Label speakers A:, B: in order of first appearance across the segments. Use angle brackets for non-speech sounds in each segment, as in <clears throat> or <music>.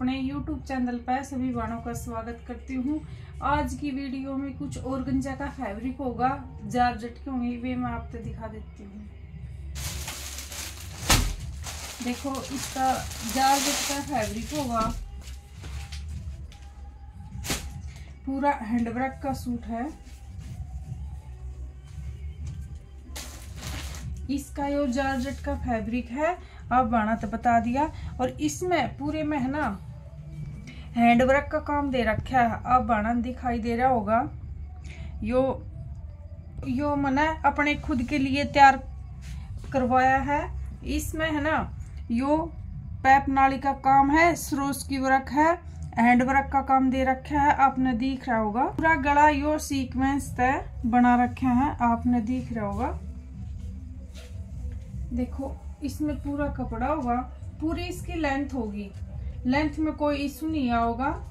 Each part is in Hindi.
A: अपने YouTube चैनल पर सभी बाणों का स्वागत करती हूँ। आज की वीडियो में कुछ और गंजा का फैब्रिक होगा जारजट के होंगे वे मैं आपको दिखा देती हूँ। देखो, इसका जारजट का फैब्रिक होगा। पूरा हैंडवर्क का सूट है। इसका यो जारजट का फैब्रिक है, आप बाणा तो बता दिया। और इसमें पूरे में है ना हैंडवर्क का काम दे रखा है। अब बाणा दिखाई दे रहा होगा। यो यो मैंने अपने खुद के लिए तैयार करवाया है। इसमें है ना, यो पैप नाली का काम है सरोस की वर्क है हैंड वर्क का काम दे रखा है। आपने दिख रहा होगा। पूरा गला यो सीक्वेंस तय बना रखा है। आपने दिख रहा होगा। देखो, इसमें पूरा कपड़ा होगा। पूरी इसकी लेंथ होगी। लेंथ में कोई इशू नहीं आओगा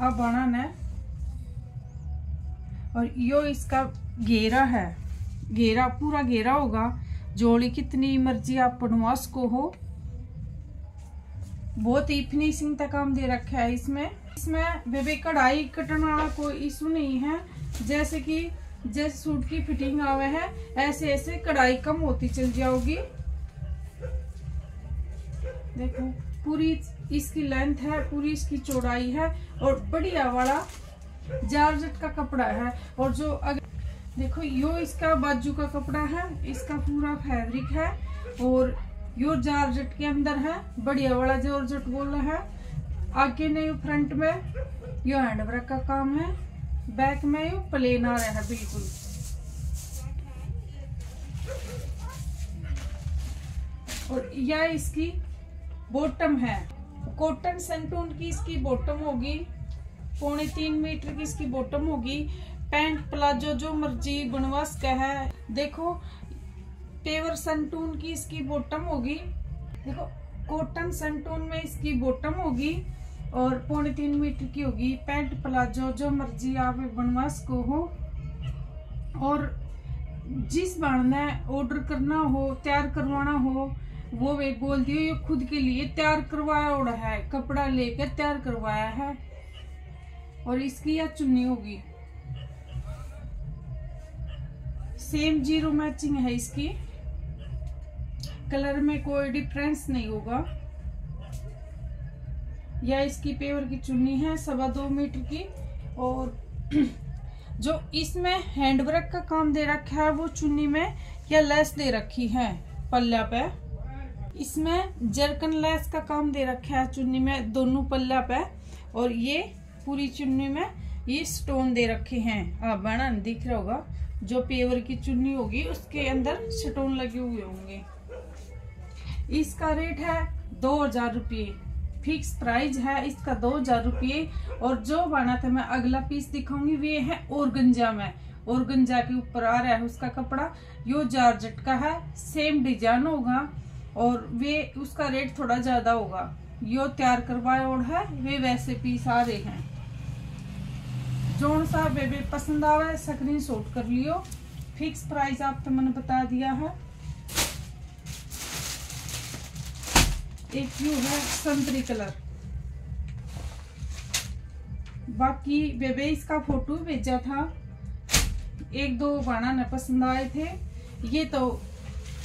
A: अब बनाना है। और यो इसका घेरा है। घेरा, पूरा घेरा होगा। जोड़ी कितनी मर्ज़ी आप बनवा सको हो। बहुत ही फिनिशिंग तक काम दे रखा है इसमें। इसमें बेबी कढ़ाई कटने वाला कोई इशू नहीं है। जैसे कि, जैसे सूट की फिटिंग आवे है, ऐसे ऐसे कढ़ाई कम होती चल जाओगी। देखो। पूरी इसकी लेंथ है, पूरी इसकी चौड़ाई है और बढ़िया वाला जारजट का कपड़ा है। और जो अगर देखो, यो इसका बाजू का कपड़ा है, इसका पूरा फैब्रिक है और यो जारजट के अंदर है, बढ़िया वाला जॉर्जट बोल है। आगे नहीं फ्रंट में यो हैंडवर्क का काम है बैक में यू प्लेन आ रहा है, बिल्कुल। और यह इसकी बॉटम है। कॉटन सेंटून की इसकी बॉटम होगी। पौने तीन मीटर की इसकी बॉटम होगी। पैंट प्लाजो जो मर्ज़ी बनवा सका है देखो, पेवर संटून की इसकी बॉटम होगी। देखो, कॉटन संटून में इसकी बॉटम होगी और पौने तीन मीटर की होगी। पैंट प्लाजो जो मर्ज़ी आप बनवा सको हो और जिस बाढ़ ऑर्डर करना हो, तैयार करवाना हो वो वे बोल दियो ये खुद के लिए तैयार करवाया उड़ा है, कपड़ा लेकर तैयार करवाया है और इसकी यह चुन्नी होगी। सेम ज़ीरो मैचिंग है इसकी। कलर में कोई डिफरेंस नहीं होगा। यह इसकी पेवर की चुन्नी है, सवा दो मीटर की और <clears throat> जो इसमें हैंडवर्क का काम दे रखा है, वो चुन्नी में या लेस दे रखी है, पल्ला पे। इसमें जरकन लेस का काम दे रखा है चुन्नी में, दोनों पल्ला पे और ये पूरी चुन्नी में ये स्टोन दे रखे हैं। आप बना दिख रहा होगा, जो पेवर की चुन्नी होगी, उसके अंदर स्टोन लगे हुए होंगे। इसका रेट है दो हज़ार रुपये। फिक्स प्राइस है इसका दो हज़ार रुपये। और जो बना था मैं अगला पीस दिखाऊँगी, वे है गंजा में। गंजा के ऊपर आ रहा है उसका कपड़ा। यो जारजट का है सेम डिज़ाइन होगा। और वे, उसका रेट थोड़ा ज़्यादा होगा। यो तैयार करवाया और है, वे वैसे पीस आ रहे हैं। जोन सा बेबे पसंद आवे स्क्रीन शॉट कर लियो। फिक्स प्राइस आप तो मैंने बता दिया है। एक व्यू है संतरी कलर। बाकी बेबे इसका फ़ोटो भेजा था। एक दो बाना न पसंद आए थे। ये तो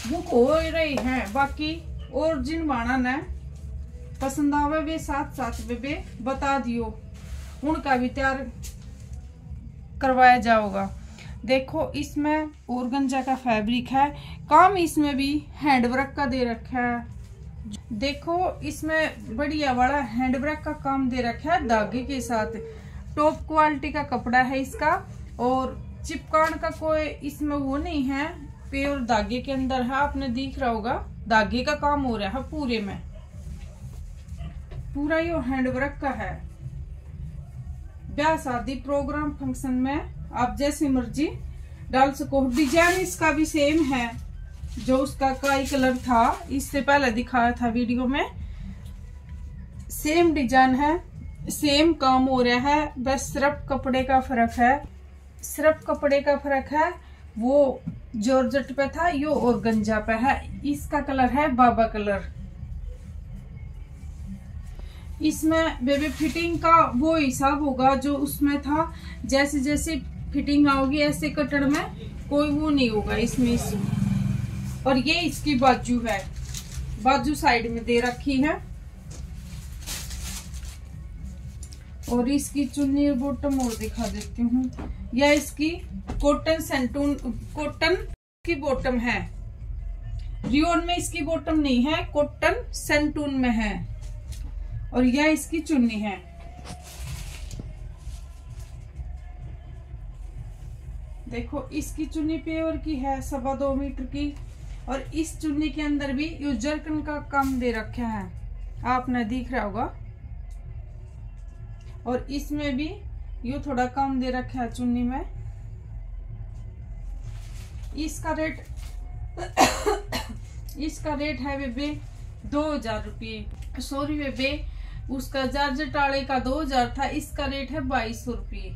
A: बुक हो रही है बाकी और जिन बाना ने पसंद आवे वे साथ साथ बेबे बता दियो उनका भी तैयार करवाया जाओगा देखो इसमें ओरगंजा का फैब्रिक है काम इसमें भी हैंडवर्क का दे रखा है देखो इसमें बढ़िया बड़ा हैंडवर्क का काम दे रखा है धागे के साथ टॉप क्वालिटी का कपड़ा है इसका और चिपकान का कोई इसमें वो नहीं है प्योर धागे के अंदर है, आपने दिख रहा होगा। धागे का काम हो रहा है पूरे में। पूरा ये हैंडवर्क का है। ब्याह शादी प्रोग्राम फ़ंक्शन में आप जैसी मर्ज़ी डाल सको। डिज़ाइन इसका भी सेम है, जो उसका काई कलर था, इससे पहले दिखाया था वीडियो में। सेम डिज़ाइन है सेम काम हो रहा है, बस सिर्फ़ कपड़े का फ़र्क है। सिर्फ़ कपड़े का फ़र्क है, वो जॉर्जट पे था, यो और गंजा पे है। इसका कलर है बाबा कलर। इसमें बेबी फिटिंग का वो हिसाब होगा जो उसमें था। जैसे जैसे फिटिंग आओगी, ऐसे कटर में कोई वो नहीं होगा इसमें इस और ये इसकी बाजू है। बाजू साइड में दे रखी है। और इसकी चुन्नी और बॉटम और दिखा देती हूँ। यह इसकी कॉटन सेंटून कॉटन की बॉटम है। रियोन में इसकी बॉटम नहीं है कॉटन सेंटून में है। और यह इसकी चुन्नी है। देखो, इसकी चुन्नी प्योर की है, सवा दो मीटर की। और इस चुन्नी के अंदर भी यू जर्कन का काम दे रखा है। आपने दिख रहा होगा। और इसमें भी यू थोड़ा कम दे रखा है चुन्नी में। इसका रेट <coughs> इसका रेट है बेबे दो हज़ार रुपये। सॉरी बेबे, उसका जार्ज टाड़े का दो हज़ार था, इसका रेट है बाईस सौ रुपये।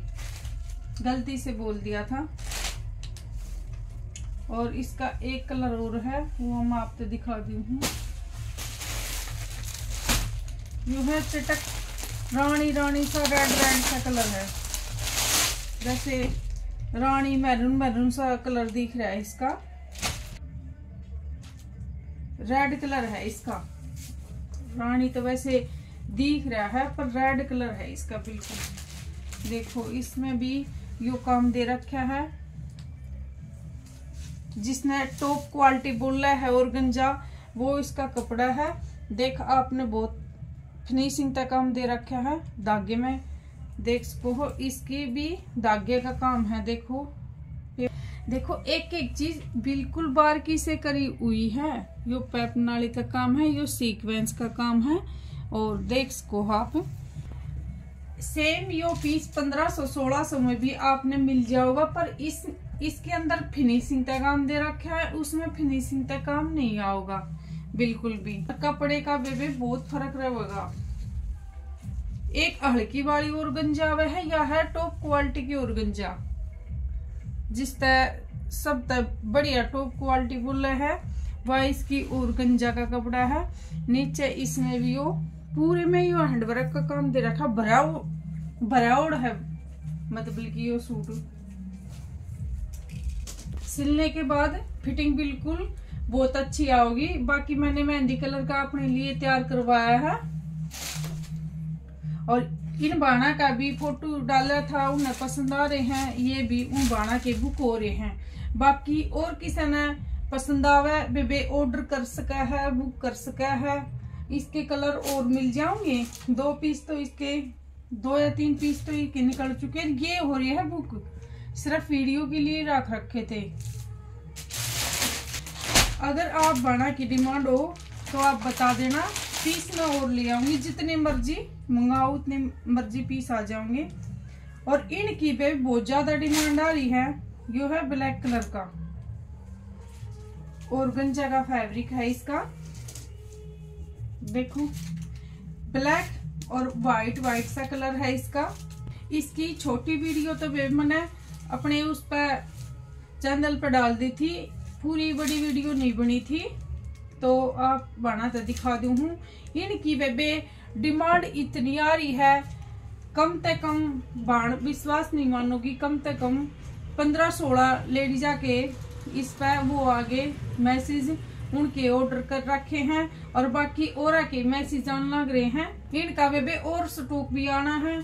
A: गलती से बोल दिया था। और इसका एक कलर और है, वो हम आपको दिखा दी हूँ। यू है चटक रानी रानी सा रेड रेड सा कलर है जैसे रानी मैरून मैरून सा कलर दिख रहा है इसका रेड कलर है इसका रानी तो वैसे दिख रहा है पर रेड कलर है इसका बिल्कुल देखो इसमें भी यो काम दे रखा है जिसने टॉप क्वालिटी बोला है और गंजा वो इसका कपड़ा है देख आपने बहुत फिनिशिंग तक काम दे रखा है। धागे में देख सको इसकी भी धागे का काम है, देखो। देखो एक एक चीज़ बिल्कुल बारकी से करी हुई है। यो पैप नाली का काम है, यो सीक्वेंस का काम है, और देख सको आप। सेम यो पीस पंद्रह सो, सोलह सौ में भी आपने मिल जाओगा पर इस, इसके अंदर फिनिशिंग का काम दे रखा है, उसमें फिनिशिंग का काम नहीं आओगा। बिल्कुल भी। कपड़े का बेबे बहुत फ़र्क रहेगा। एक हल्की वाली और गंजा वह है, या है टॉप क्वालिटी की और गंजा। जिस तरह सब तक बढ़िया टॉप क्वालिटी बोले है, वह इसकी और गंजा का कपड़ा है। नीचे इसमें भी वो पूरे में यो हैंडवर्क का काम दे रखा भरा भराउड़ है। मतलब कि यो सूट। सिलने के बाद फिटिंग बिल्कुल बहुत अच्छी आओगी। बाकी मैंने मेहंदी कलर का अपने लिए तैयार करवाया है। और इन बाणा का भी फ़ोटो डाला था, उन्हें पसंद आ रहे हैं। ये भी उन बाणा के बुक हो रहे हैं। बाकी और किसी ने पसंद आवे, बेबे ऑर्डर कर सका है बुक कर सका है। इसके कलर और मिल जाओगे दो पीस तो इसके, दो या तीन पीस तो ये निकल चुके हैं। ये हो रही है बुक सिर्फ़ वीडियो के लिए रख रखे थे। अगर आप बना की डिमांड हो तो आप बता देना। पीस मैं और ले आऊँगी। जितने मर्ज़ी मंगाओ, उतने मर्ज़ी पीस आ जाओगे। और इनकी पे बहुत ज़्यादा डिमांड आ रही है। यो है ब्लैक कलर का। और गंजा का फैब्रिक है इसका। देखो। ब्लैक और वाइट वाइट सा कलर है इसका। इसकी छोटी वीडियो तो मैंने अपने उस पर चैनल पर डाल दी थी। पूरी बड़ी वीडियो नहीं बनी थी तो आप बना तो दिखा दू हूँ। इनकी बेबे, डिमांड इतनी आ रही है, कम से कम बाण विश्वास नहीं मानोगी, कम से कम पंद्रह सोलह लेडीज़ आके इस पर वो आगे मैसेज उनके ऑर्डर कर रखे हैं और बाकी और आके मैसेज आने लग रहे हैं। इनका बेबे और स्टॉक भी आना है,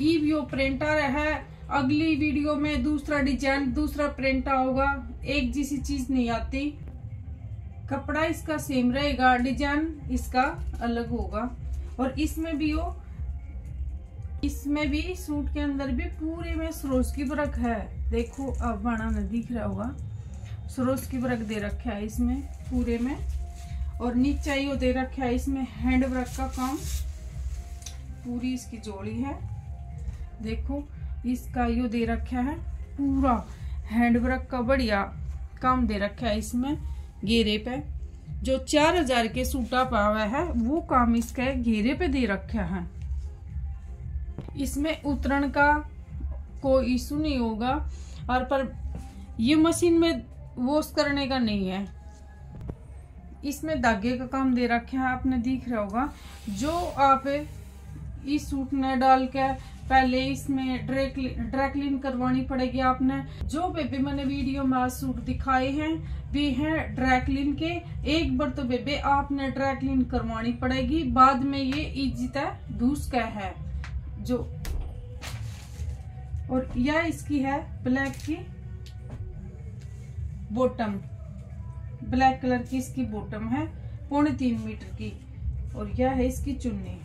A: ई भी प्रिंटर है। अगली वीडियो में दूसरा डिज़ाइन, दूसरा प्रिंट होगा एक जैसी चीज़ नहीं आती। कपड़ा इसका सेम रहेगा, डिज़ाइन इसका अलग होगा। और इसमें भी हो इसमें भी सूट के अंदर भी पूरे में सरोज की बरक है। देखो, अब बना न दिख रहा होगा। सरोज की बरक दे रखा है इसमें, पूरे में। और नीचे ही दे रखा है इसमें हैंड वर्क का काम। पूरी इसकी जोड़ी है। देखो इसका यो दे रखा है पूरा। हैंडवर्क का बढ़िया काम दे रखा है इसमें घेरे पे। जो चार हज़ार के सूटा पावा है, वो काम इसका घेरे पे दे रखा है। इसमें उतरण का कोई इशू नहीं होगा, और पर ये मशीन में वॉश करने का नहीं है। इसमें धागे का काम दे रखा है, आपने दिख रहा होगा। जो आप इस सूट ने डाल के पहले इसमें ड्रैकलिन करवानी पड़ेगी आपने। जो बेबे मैंने वीडियो में सूट दिखाए हैं, वे हैं ड्रैकलिन के। एक बार तो बेबे आपने ड्रैकलिन करवानी पड़ेगी। बाद में ये इजित धूस का है? जो और यह इसकी है ब्लैक की बॉटम ब्लैक कलर की इसकी बॉटम है, पौने तीन मीटर की। और यह है इसकी चुन्नी।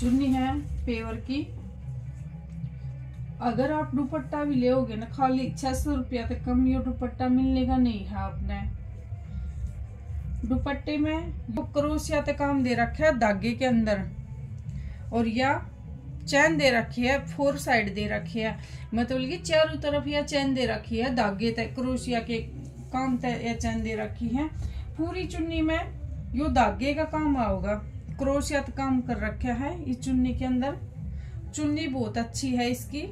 A: चुन्नी है, पेवर की। अगर आप दुपट्टा भी ले ना, खाली छह सौ रुपया तक कम ये दुपट्टा मिलने का नहीं है आपने। दुपट्टे में क्रोशिया तक काम दे रखा है धागे के अंदर, और या चैन दे रखी है, फोर साइड दे रखी है। मतलब कि चारों तरफ़ या चैन दे रखी है, धागे तक क्रोशिया के काम तक या चैन दे रखी है। पूरी चुन्नी में यो धागे का काम आओगा क्रोशियत काम कर रखा है इस चुन्नी के अंदर। चुन्नी बहुत अच्छी है इसकी।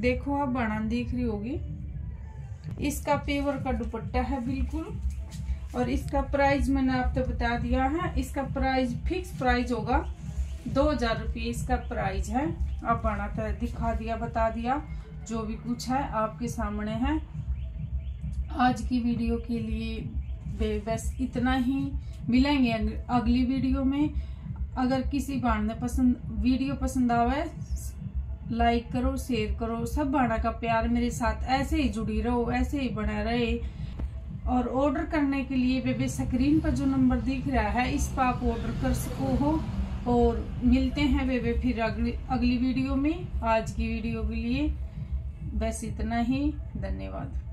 A: देखो आप बनान दिख रही होगी। इसका पेवर का दुपट्टा है बिल्कुल। और इसका प्राइस मैंने आपको तो बता दिया है। इसका प्राइस, फिक्स प्राइस होगा दो हज़ार रुपये इसका प्राइस है। आप बना तो दिखा दिया, बता दिया। जो भी कुछ है आपके सामने है। आज की वीडियो के लिए बस इतना ही मिलेंगे अगली वीडियो में। अगर किसी बाण ने पसंद, वीडियो पसंद आवे लाइक करो शेयर करो। सब बाणा का प्यार मेरे साथ ऐसे ही जुड़ी रहो, ऐसे ही बना रहे। और ऑर्डर करने के लिए बेबी स्क्रीन पर जो नंबर दिख रहा है, इस पर आप ऑर्डर कर सको हो। और मिलते हैं बेबे फिर अगली अगली वीडियो में, आज की वीडियो के लिए। बस इतना ही, धन्यवाद।